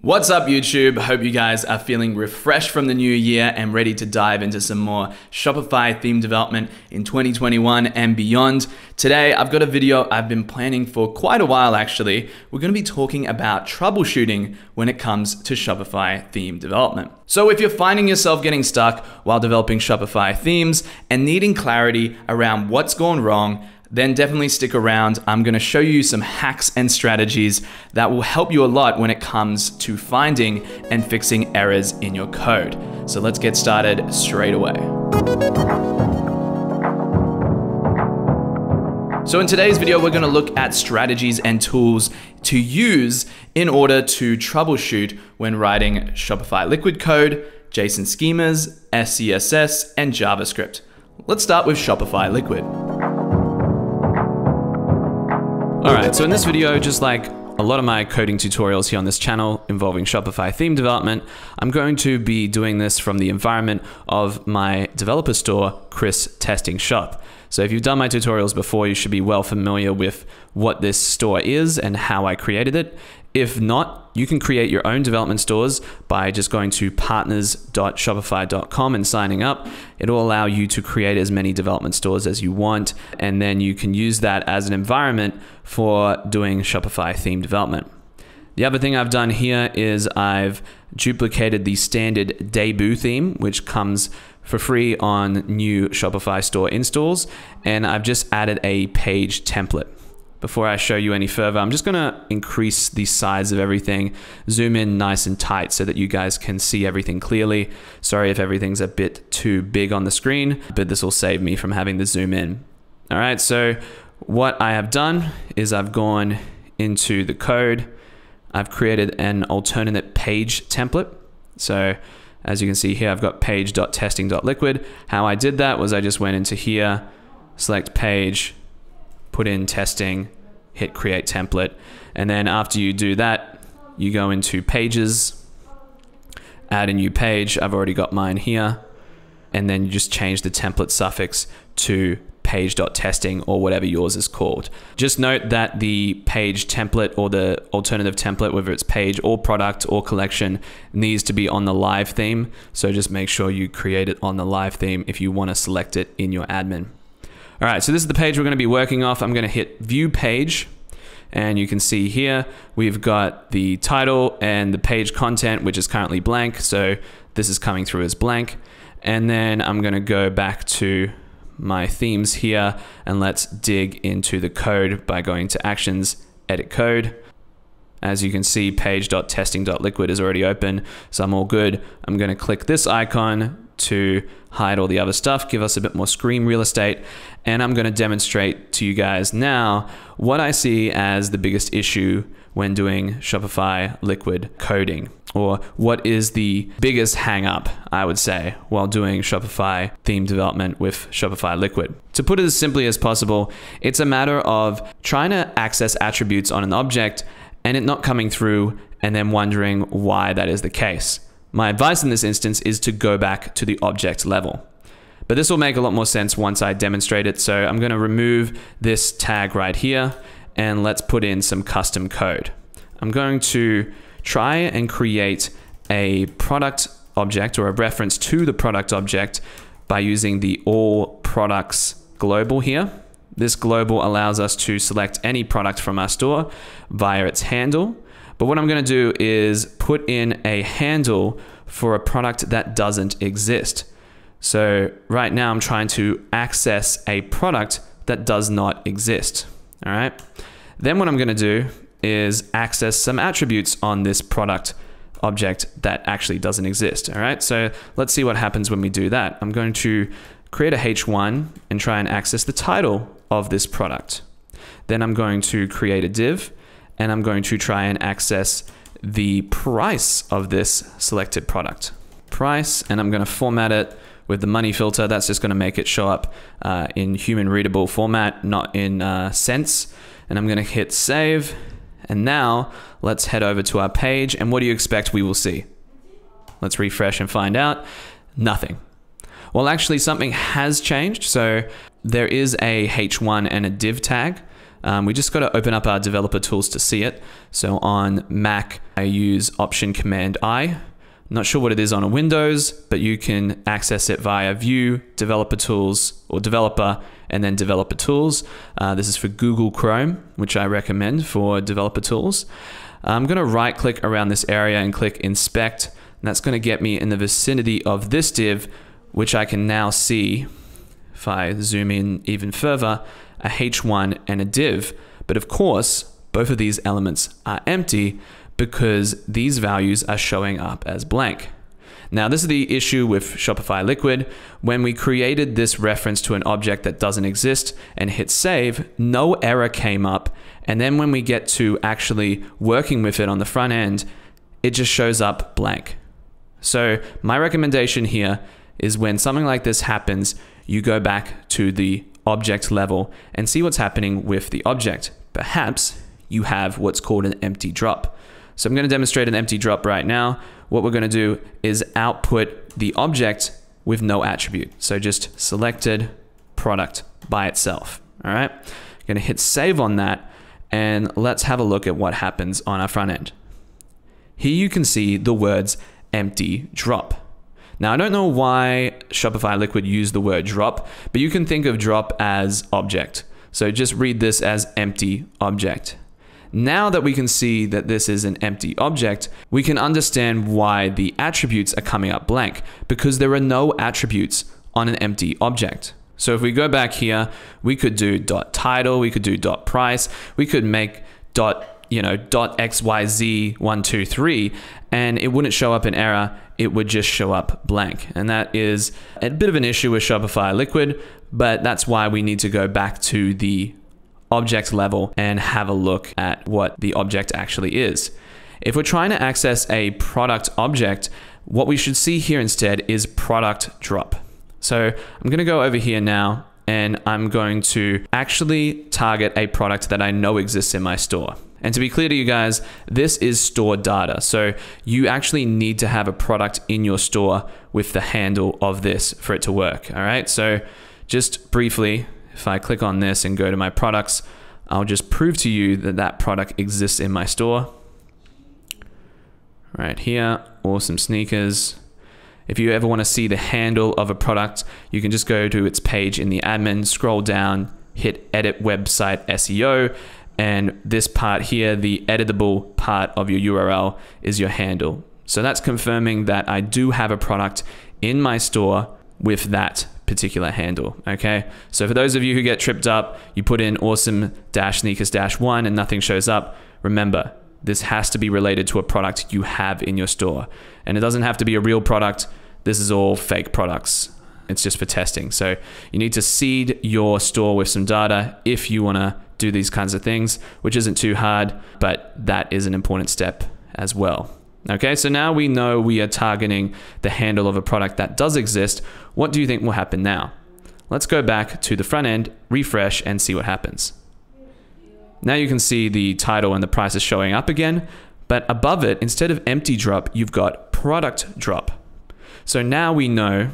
What's up, YouTube? Hope you guys are feeling refreshed from the new year and ready to dive into some more Shopify theme development in 2021 and beyond. Today, I've got a video I've been planning for quite a while actually. We're going to be talking about troubleshooting when it comes to Shopify theme development. So, if you're finding yourself getting stuck while developing Shopify themes and needing clarity around what's gone wrong, then definitely stick around. I'm gonna show you some hacks and strategies that will help you a lot when it comes to finding and fixing errors in your code. So let's get started straight away. So in today's video, we're gonna look at strategies and tools to use in order to troubleshoot when writing Shopify Liquid code, JSON schemas, SCSS, and JavaScript. Let's start with Shopify Liquid. Alright, so in this video, just like a lot of my coding tutorials here on this channel involving Shopify theme development, I'm going to be doing this from the environment of my developer store, Chris Testing Shop. So if you've done my tutorials before, you should be well familiar with what this store is and how I created it. If not, you can create your own development stores by just going to partners.shopify.com and signing up. It'll allow you to create as many development stores as you want, and then you can use that as an environment for doing Shopify theme development. The other thing I've done here is I've duplicated the standard debut theme, which comes for free on new Shopify store installs, and I've just added a page template before I show you any further, I'm just gonna increase the size of everything, zoom in nice and tight so that you guys can see everything clearly. Sorry if everything's a bit too big on the screen, but this will save me from having to zoom in. All right, so what I have done is I've gone into the code, I've created an alternate page template. So as you can see here, I've got page.testing.liquid. How I did that was I just went into here, select page, put in testing, hit create template. And then after you do that, you go into pages, add a new page. I've already got mine here. And then you just change the template suffix to page.testing or whatever yours is called. Just note that the page template or the alternative template, whether it's page or product or collection, needs to be on the live theme. So just make sure you create it on the live theme if you want to select it in your admin. All right, so this is the page we're going to be working off. I'm going to hit view page and you can see here we've got the title and the page content which is currently blank so this is coming through as blank. And then I'm gonna go back to my themes here and let's dig into the code by going to actions edit code. As you can see page.testing.liquid is already open so I'm all good. I'm gonna click this icon to hide all the other stuff, give us a bit more screen real estate. And I'm going to demonstrate to you guys now what I see as the biggest issue when doing Shopify liquid coding or what is the biggest hang up, I would say, while doing Shopify theme development with Shopify Liquid. To put it as simply as possible, it's a matter of trying to access attributes on an object and it not coming through and then wondering why that is the case. My advice in this instance is to go back to the object level. But this will make a lot more sense once I demonstrate it. So I'm going to remove this tag right here and let's put in some custom code. I'm going to try and create a product object or a reference to the product object by using the all products global here. This global allows us to select any product from our store via its handle but what I'm going to do is put in a handle for a product that doesn't exist. So right now I'm trying to access a product that does not exist. All right. Then what I'm going to do is access some attributes on this product object that actually doesn't exist. All right. So let's see what happens when we do that. I'm going to create a H1 and try and access the title of this product. Then I'm going to create a div and I'm going to try and access the price of this selected product. Price, and I'm going to format it with the money filter. That's just going to make it show up uh, in human readable format, not in uh, cents. And I'm going to hit save. And now let's head over to our page. And what do you expect we will see? Let's refresh and find out. Nothing. Well, actually, something has changed. So there is a h1 and a div tag Um, we just got to open up our developer tools to see it. So on Mac, I use Option Command I. Not sure what it is on a Windows, but you can access it via View, Developer Tools, or Developer, and then Developer Tools. Uh, this is for Google Chrome, which I recommend for Developer Tools. I'm going to right click around this area and click Inspect. And that's going to get me in the vicinity of this div, which I can now see, if I zoom in even further, a h1 and a div. But of course, both of these elements are empty because these values are showing up as blank. Now, this is the issue with Shopify Liquid. When we created this reference to an object that doesn't exist and hit save, no error came up. And then when we get to actually working with it on the front end, it just shows up blank. So my recommendation here is when something like this happens, you go back to the object level and see what's happening with the object. Perhaps you have what's called an empty drop. So I'm going to demonstrate an empty drop right now. What we're going to do is output the object with no attribute. So just selected product by itself. All right. I'm going to hit save on that and let's have a look at what happens on our front end. Here you can see the words empty drop. Now, I don't know why Shopify Liquid used the word drop, but you can think of drop as object. So just read this as empty object. Now that we can see that this is an empty object, we can understand why the attributes are coming up blank because there are no attributes on an empty object. So if we go back here, we could do dot title, we could do dot price, we could make dot you know dot xyz123 and it wouldn't show up an error it would just show up blank and that is a bit of an issue with shopify liquid but that's why we need to go back to the object level and have a look at what the object actually is. If we're trying to access a product object, what we should see here instead is product drop. So I'm going to go over here now and I'm going to actually target a product that I know exists in my store. And to be clear to you guys, this is store data. So you actually need to have a product in your store with the handle of this for it to work. All right. So just briefly, if I click on this and go to my products, I'll just prove to you that that product exists in my store. Right here, awesome sneakers. If you ever want to see the handle of a product, you can just go to its page in the admin, scroll down, hit edit website SEO, and this part here, the editable part of your URL is your handle. So that's confirming that I do have a product in my store with that particular handle. Okay. So for those of you who get tripped up, you put in awesome dash sneakers dash one and nothing shows up. Remember, this has to be related to a product you have in your store. And it doesn't have to be a real product. This is all fake products. It's just for testing. So you need to seed your store with some data if you want to do these kinds of things, which isn't too hard, but that is an important step as well. Okay, so now we know we are targeting the handle of a product that does exist. What do you think will happen now? Let's go back to the front end, refresh, and see what happens. Now you can see the title and the price is showing up again, but above it, instead of empty drop, you've got product drop. So now we know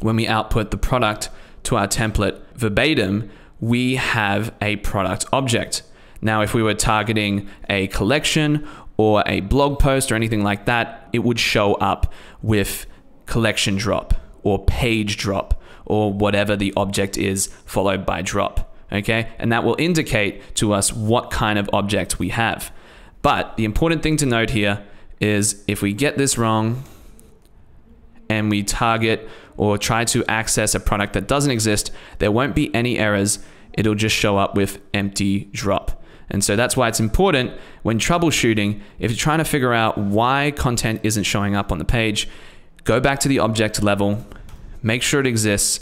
when we output the product to our template verbatim, we have a product object. Now, if we were targeting a collection or a blog post or anything like that, it would show up with collection drop or page drop or whatever the object is followed by drop. Okay, and that will indicate to us what kind of object we have. But the important thing to note here is if we get this wrong and we target or try to access a product that doesn't exist, there won't be any errors. It'll just show up with empty drop. And so that's why it's important when troubleshooting, if you're trying to figure out why content isn't showing up on the page, go back to the object level, make sure it exists,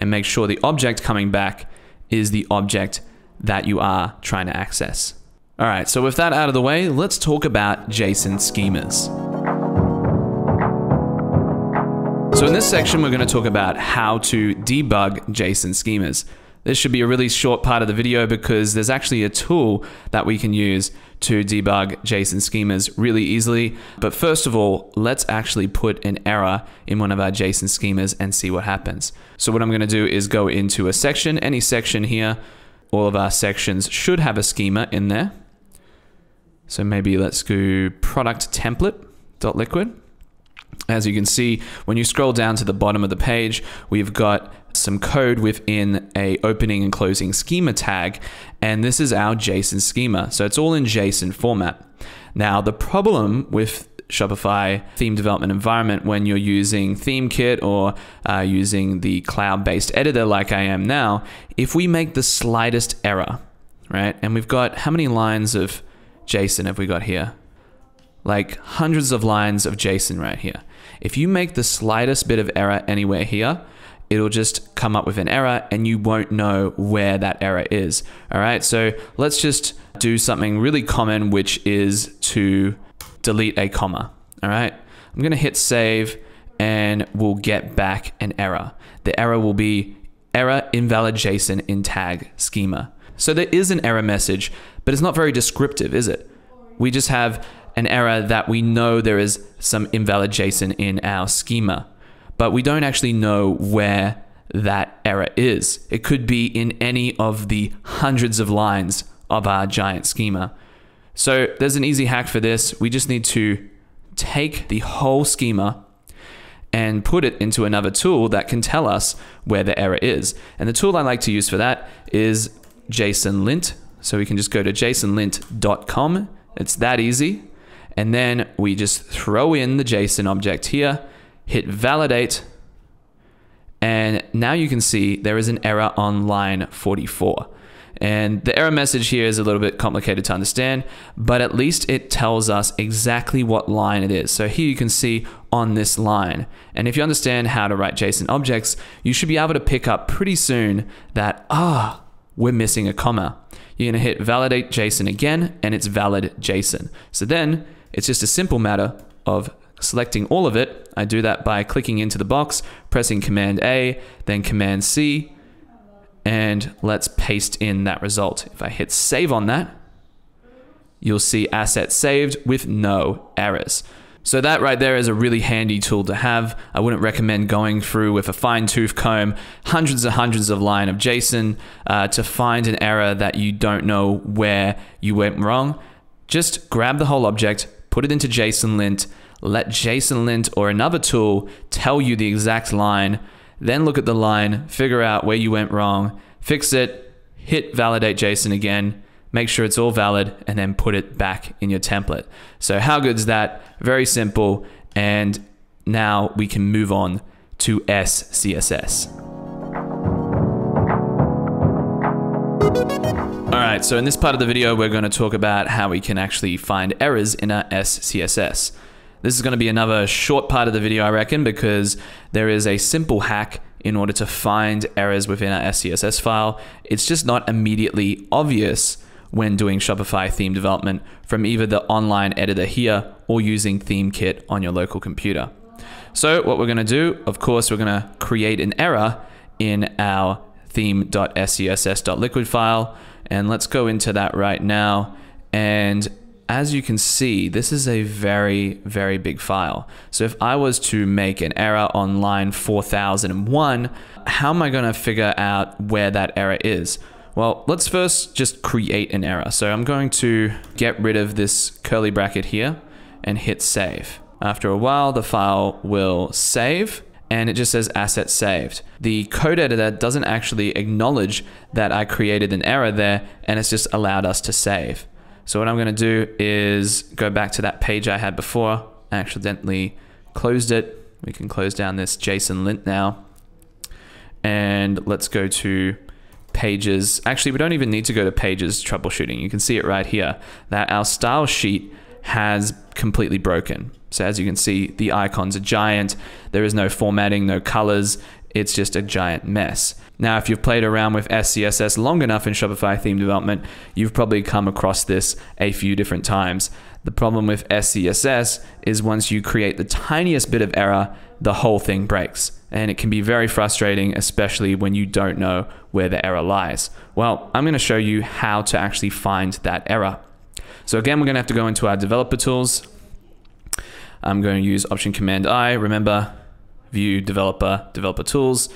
and make sure the object coming back is the object that you are trying to access. All right, so with that out of the way, let's talk about JSON schemas. So in this section, we're going to talk about how to debug JSON schemas. This should be a really short part of the video because there's actually a tool that we can use to debug JSON schemas really easily. But first of all, let's actually put an error in one of our JSON schemas and see what happens. So what I'm gonna do is go into a section, any section here, all of our sections should have a schema in there. So maybe let's go product template dot liquid. As you can see, when you scroll down to the bottom of the page, we've got some code within a opening and closing schema tag, and this is our JSON schema. So it's all in JSON format. Now, the problem with Shopify theme development environment when you're using ThemeKit or uh, using the cloud-based editor like I am now, if we make the slightest error, right? And we've got how many lines of JSON have we got here? Like hundreds of lines of JSON right here. If you make the slightest bit of error anywhere here, it'll just come up with an error and you won't know where that error is. All right, so let's just do something really common, which is to delete a comma. All right, I'm gonna hit save and we'll get back an error. The error will be error invalid JSON in tag schema. So there is an error message, but it's not very descriptive, is it? We just have an error that we know there is some invalid JSON in our schema but we don't actually know where that error is. It could be in any of the hundreds of lines of our giant schema. So there's an easy hack for this. We just need to take the whole schema and put it into another tool that can tell us where the error is. And the tool I like to use for that is JSONLint. So we can just go to jsonlint.com. It's that easy. And then we just throw in the JSON object here hit validate, and now you can see there is an error on line 44. And the error message here is a little bit complicated to understand, but at least it tells us exactly what line it is. So here you can see on this line. And if you understand how to write JSON objects, you should be able to pick up pretty soon that, ah, we're missing a comma. You're gonna hit validate JSON again, and it's valid JSON. So then it's just a simple matter of selecting all of it. I do that by clicking into the box, pressing Command A, then Command C, and let's paste in that result. If I hit save on that, you'll see asset saved with no errors. So that right there is a really handy tool to have. I wouldn't recommend going through with a fine tooth comb hundreds and hundreds of line of JSON uh, to find an error that you don't know where you went wrong. Just grab the whole object, put it into JSONLint, let JSONLint or another tool tell you the exact line, then look at the line, figure out where you went wrong, fix it, hit validate JSON again, make sure it's all valid, and then put it back in your template. So how good is that? Very simple. And now we can move on to SCSS. All right, so in this part of the video, we're going to talk about how we can actually find errors in our SCSS. This is going to be another short part of the video, I reckon, because there is a simple hack in order to find errors within our SCSS file. It's just not immediately obvious when doing Shopify theme development from either the online editor here or using ThemeKit on your local computer. So what we're going to do, of course, we're going to create an error in our theme.scss.liquid file. And let's go into that right now. And as you can see, this is a very, very big file. So if I was to make an error on line 4001, how am I going to figure out where that error is? Well, let's first just create an error. So I'm going to get rid of this curly bracket here and hit save. After a while, the file will save and it just says asset saved. The code editor doesn't actually acknowledge that I created an error there and it's just allowed us to save. So what I'm going to do is go back to that page I had before. I accidentally closed it. We can close down this JSON lint now. And let's go to pages. Actually, we don't even need to go to pages troubleshooting. You can see it right here that our style sheet has completely broken. So as you can see, the icons are giant. There is no formatting, no colors. It's just a giant mess. Now, if you've played around with SCSS long enough in Shopify theme development, you've probably come across this a few different times. The problem with SCSS is once you create the tiniest bit of error, the whole thing breaks. And it can be very frustrating, especially when you don't know where the error lies. Well, I'm going to show you how to actually find that error. So again, we're going to have to go into our developer tools. I'm going to use Option Command I. Remember, view developer, developer tools.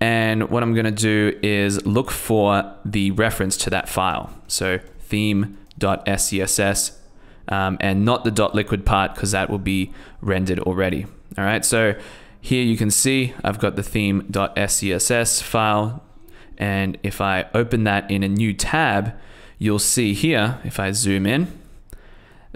And what I'm going to do is look for the reference to that file. So theme.scss um, and not the .liquid part because that will be rendered already. All right, so here you can see I've got the theme.scss file. And if I open that in a new tab, you'll see here, if I zoom in,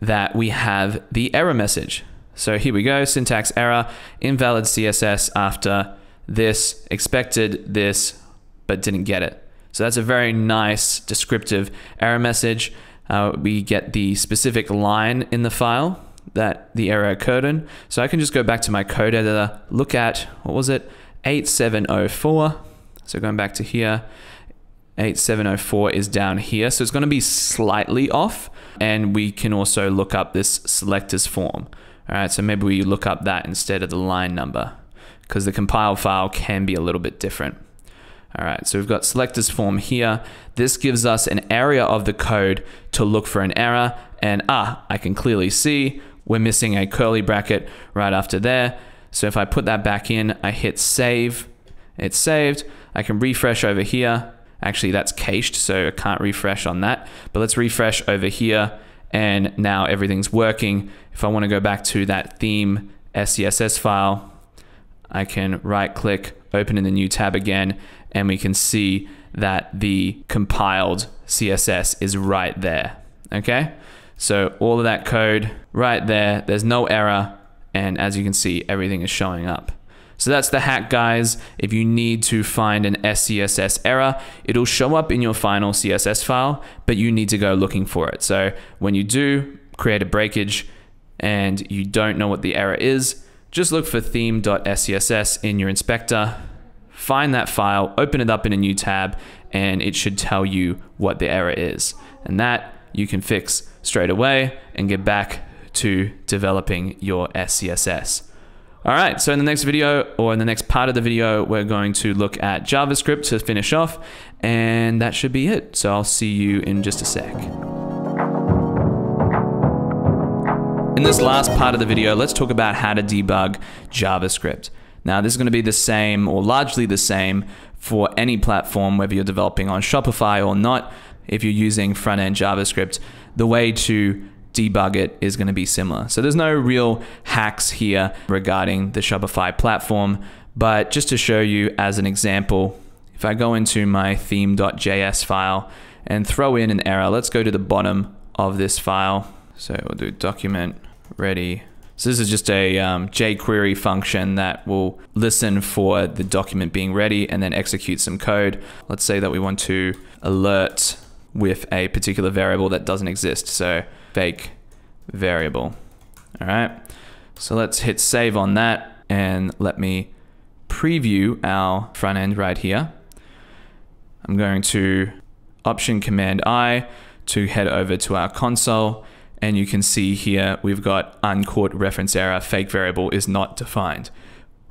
that we have the error message. So here we go, syntax error, invalid CSS after this, expected this, but didn't get it. So that's a very nice descriptive error message. Uh, we get the specific line in the file that the error occurred in. So I can just go back to my code editor, look at, what was it, 8704. So going back to here, 8704 is down here. So it's going to be slightly off. And we can also look up this selectors form. All right, so maybe we look up that instead of the line number because the compile file can be a little bit different. All right, so we've got selectors form here. This gives us an area of the code to look for an error. And ah, I can clearly see we're missing a curly bracket right after there. So if I put that back in, I hit save, it's saved. I can refresh over here. Actually, that's cached, so I can't refresh on that. But let's refresh over here, and now everything's working. If I want to go back to that theme SCSS file, I can right click, open in the new tab again, and we can see that the compiled CSS is right there. Okay, so all of that code right there, there's no error, and as you can see, everything is showing up. So that's the hack, guys. If you need to find an SCSS error, it'll show up in your final CSS file, but you need to go looking for it. So when you do create a breakage and you don't know what the error is, just look for theme.scss in your inspector, find that file, open it up in a new tab, and it should tell you what the error is. And that you can fix straight away and get back to developing your SCSS. All right, so in the next video or in the next part of the video, we're going to look at JavaScript to finish off, and that should be it. So I'll see you in just a sec. In this last part of the video, let's talk about how to debug JavaScript. Now, this is going to be the same or largely the same for any platform, whether you're developing on Shopify or not. If you're using front end JavaScript, the way to debug it is going to be similar. So there's no real hacks here regarding the Shopify platform, but just to show you as an example, if I go into my theme.js file and throw in an error, let's go to the bottom of this file. So we'll do document ready. So this is just a um, jQuery function that will listen for the document being ready and then execute some code. Let's say that we want to alert with a particular variable that doesn't exist. So fake variable. All right. So let's hit save on that and let me preview our front end right here. I'm going to option command I to head over to our console and you can see here we've got uncaught reference error fake variable is not defined.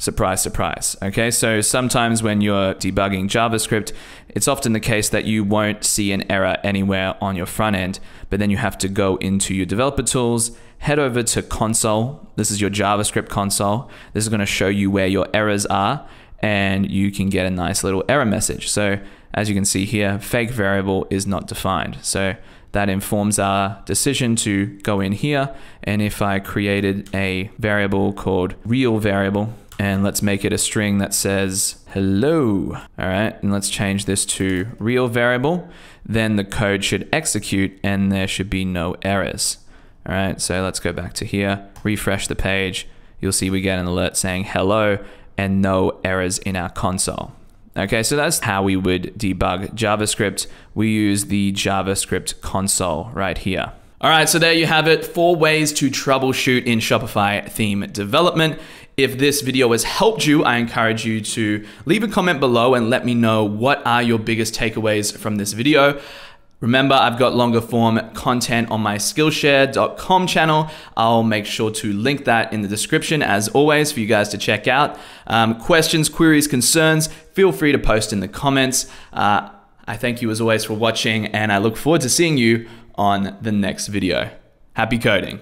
Surprise, surprise. Okay, so sometimes when you're debugging JavaScript, it's often the case that you won't see an error anywhere on your front end, but then you have to go into your developer tools, head over to console. This is your JavaScript console. This is going to show you where your errors are, and you can get a nice little error message. So as you can see here, fake variable is not defined. So that informs our decision to go in here. And if I created a variable called real variable, and let's make it a string that says hello. All right, and let's change this to real variable. Then the code should execute and there should be no errors. All right, so let's go back to here, refresh the page. You'll see we get an alert saying hello and no errors in our console. Okay, so that's how we would debug JavaScript. We use the JavaScript console right here. All right, so there you have it. Four ways to troubleshoot in Shopify theme development. If this video has helped you, I encourage you to leave a comment below and let me know what are your biggest takeaways from this video. Remember, I've got longer form content on my Skillshare.com channel. I'll make sure to link that in the description as always for you guys to check out. Um, questions, queries, concerns, feel free to post in the comments. Uh, I thank you as always for watching and I look forward to seeing you on the next video. Happy coding.